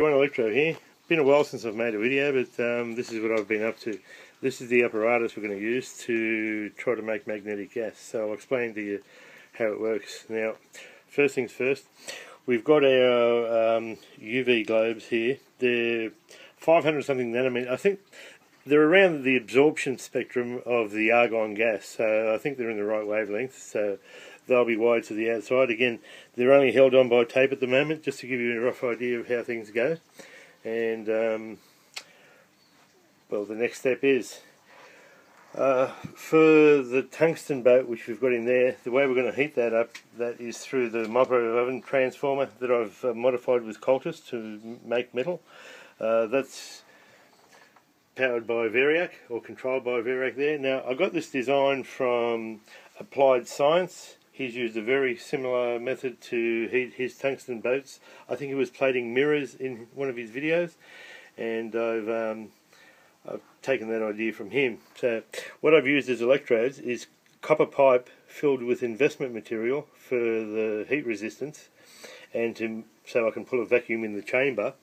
One Electro here. Been a while since I've made a video, but um, this is what I've been up to. This is the apparatus we're going to use to try to make magnetic gas. So I'll explain to you how it works. Now, first things first, we've got our um, UV globes here. They're 500 something nanometer. I think they're around the absorption spectrum of the argon gas, so I think they're in the right wavelength. So they'll be wide to the outside. Again, they're only held on by tape at the moment, just to give you a rough idea of how things go. And, um, well, the next step is, uh, for the tungsten boat, which we've got in there, the way we're going to heat that up, that is through the microwave oven transformer that I've uh, modified with Coltus to make metal. Uh, that's powered by Variac, or controlled by Variac there. Now, I got this design from Applied Science, he's used a very similar method to heat his tungsten boats. I think he was plating mirrors in one of his videos, and I've um, I've taken that idea from him. So what I've used as electrodes is copper pipe filled with investment material for the heat resistance, and to so I can pull a vacuum in the chamber,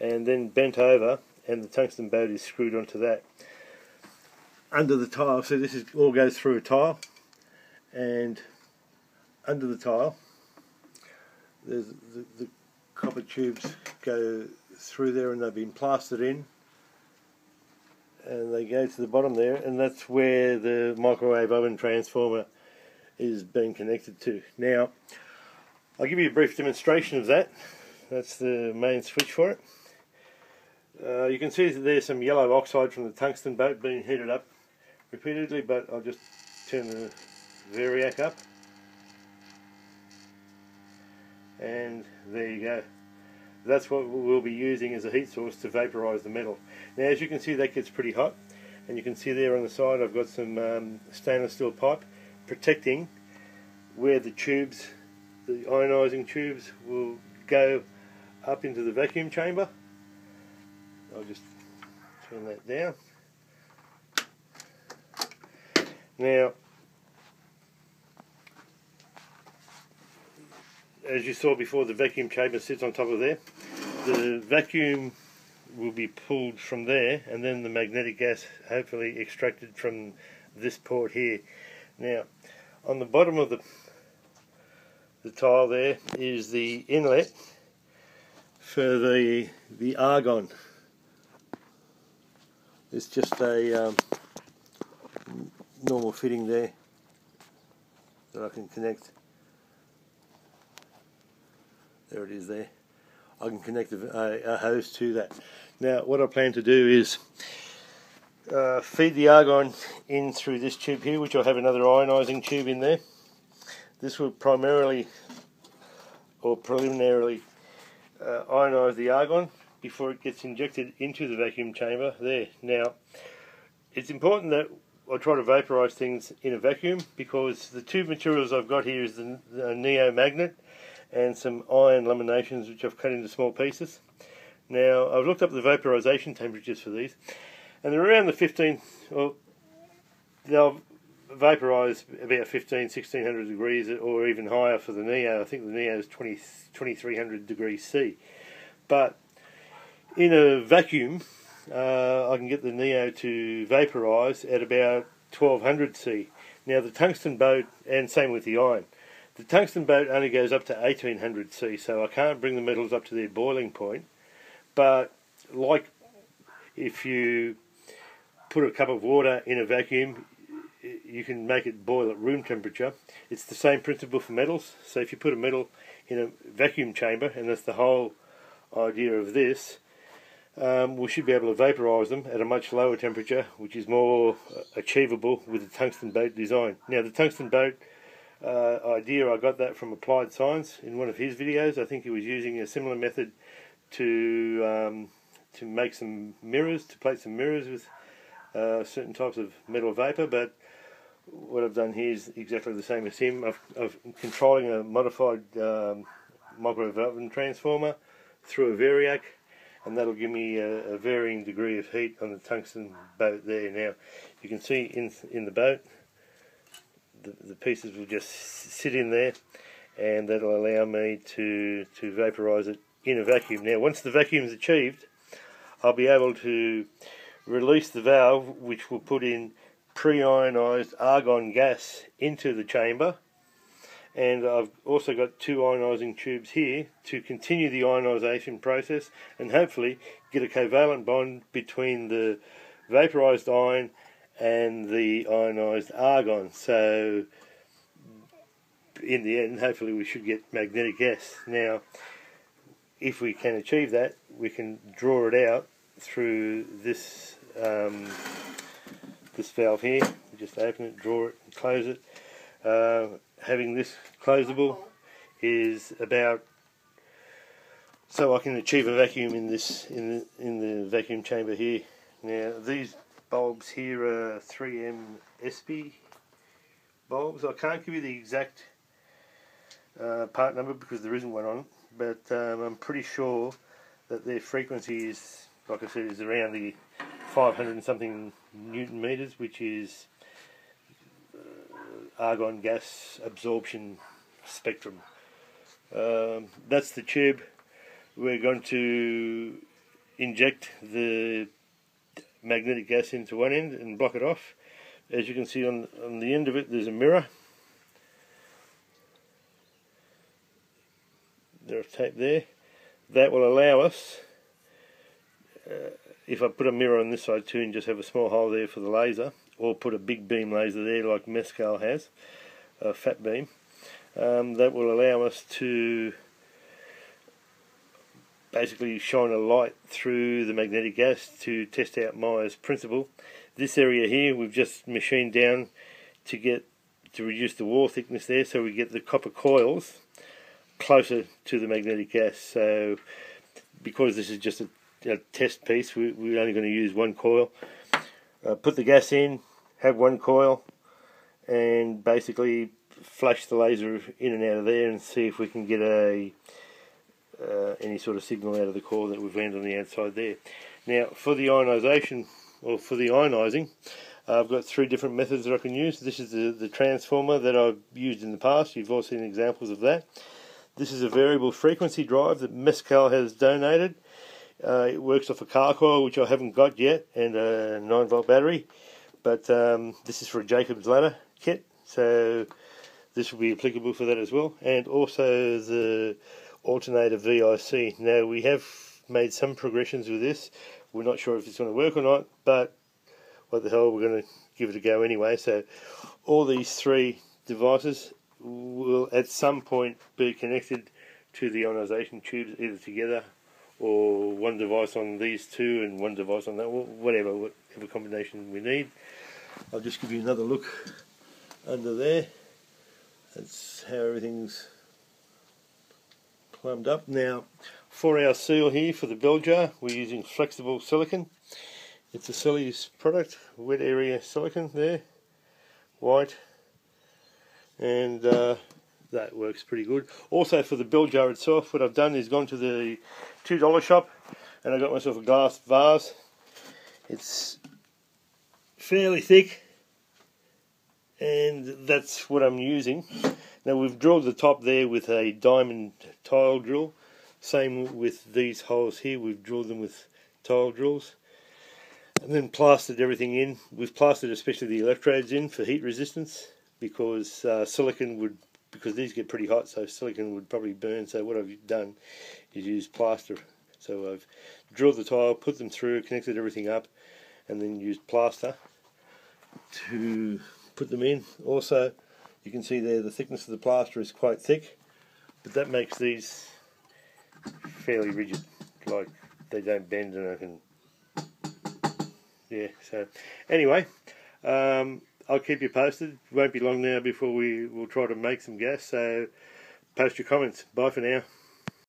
and then bent over, and the tungsten boat is screwed onto that under the tile. So this is all goes through a tile, and under the tile the, the copper tubes go through there and they've been plastered in and they go to the bottom there and that's where the microwave oven transformer is being connected to. Now I'll give you a brief demonstration of that. That's the main switch for it. Uh, you can see that there's some yellow oxide from the tungsten boat being heated up repeatedly but I'll just turn the variac up and there you go. That's what we'll be using as a heat source to vaporize the metal. Now as you can see that gets pretty hot. And you can see there on the side I've got some um, stainless steel pipe protecting where the tubes the ionizing tubes will go up into the vacuum chamber. I'll just turn that down. Now as you saw before, the vacuum chamber sits on top of there. The vacuum will be pulled from there, and then the magnetic gas hopefully extracted from this port here. Now, on the bottom of the the tile there is the inlet for the the argon. It's just a um, normal fitting there that I can connect there it is there. I can connect a, a hose to that. Now what I plan to do is uh, feed the argon in through this tube here, which will have another ionizing tube in there. This will primarily or preliminarily uh, ionize the argon before it gets injected into the vacuum chamber there. Now, it's important that I try to vaporize things in a vacuum because the two materials I've got here is the, the neo magnet and some iron laminations which I've cut into small pieces. Now I've looked up the vaporization temperatures for these and they're around the 15, well they'll vaporize about 15, 1600 degrees or even higher for the Neo. I think the Neo is 20, 2300 degrees C. But in a vacuum uh, I can get the Neo to vaporize at about 1200 C. Now the tungsten boat and same with the iron the tungsten boat only goes up to 1800 C, so I can't bring the metals up to their boiling point. But like if you put a cup of water in a vacuum, you can make it boil at room temperature. It's the same principle for metals. So if you put a metal in a vacuum chamber, and that's the whole idea of this, um, we should be able to vaporize them at a much lower temperature, which is more achievable with the tungsten boat design. Now, the tungsten boat uh, idea. I got that from Applied Science in one of his videos. I think he was using a similar method to um, to make some mirrors, to plate some mirrors with uh, certain types of metal vapor. But what I've done here is exactly the same as him. I've, I've controlling a modified um, microwave oven transformer through a variac and that'll give me a, a, varying degree of heat on the tungsten boat there. Now you can see in in the boat the, the pieces will just sit in there and that'll allow me to, to vaporize it in a vacuum. Now once the vacuum is achieved I'll be able to release the valve which will put in pre-ionized argon gas into the chamber and I've also got two ionizing tubes here to continue the ionization process and hopefully get a covalent bond between the vaporized iron and the ionized argon. So in the end hopefully we should get magnetic gas. Now if we can achieve that we can draw it out through this um, this valve here. Just open it draw it close it. Uh, having this closable is about so I can achieve a vacuum in this in the in the vacuum chamber here. Now these bulbs here are 3M ESPI bulbs. I can't give you the exact uh, part number because there isn't one on, but um, I'm pretty sure that their frequency is, like I said, is around the 500 and something nanometers, which is argon gas absorption spectrum. Um, that's the tube. We're going to inject the magnetic gas into one end and block it off. As you can see on, on the end of it there's a mirror. There's tape there. That will allow us, uh, if I put a mirror on this side too and just have a small hole there for the laser, or put a big beam laser there like Mescal has, a fat beam. Um, that will allow us to basically shine a light through the magnetic gas to test out Meyer's principle. This area here we've just machined down to get to reduce the wall thickness there so we get the copper coils closer to the magnetic gas. So because this is just a, a test piece we, we're only going to use one coil. Uh, put the gas in, have one coil and basically flash the laser in and out of there and see if we can get a uh, any sort of signal out of the core that we've landed on the outside there. Now for the ionization or for the ionizing uh, I've got three different methods that I can use. This is the, the transformer that I've used in the past. You've all seen examples of that. This is a variable frequency drive that Mescal has donated. Uh, it works off a car coil which I haven't got yet and a 9 volt battery but um, this is for a Jacob's ladder kit so this will be applicable for that as well and also the alternator VIC now we have made some progressions with this we're not sure if it's going to work or not but what the hell we're going to give it a go anyway so all these three devices will at some point be connected to the ionization tubes either together or one device on these two and one device on that, whatever, whatever combination we need. I'll just give you another look under there. That's how everything's plumbed up. Now, for our seal here for the bell jar, we're using flexible silicon. It's a Selleys product, wet area silicon there, white, and uh, that works pretty good. Also for the bell jar itself, what I've done is gone to the $2 shop and I got myself a glass vase. It's fairly thick and that's what I'm using. Now we've drilled the top there with a diamond tile drill. Same with these holes here, we've drilled them with tile drills. And then plastered everything in. We've plastered especially the electrodes in for heat resistance because uh, silicon would because these get pretty hot so silicon would probably burn so what I've done is use plaster so I've drilled the tile put them through connected everything up and then used plaster to put them in also you can see there the thickness of the plaster is quite thick but that makes these fairly rigid like they don't bend and I can yeah so anyway um, I'll keep you posted. Won't be long now before we will try to make some gas. So post your comments. Bye for now.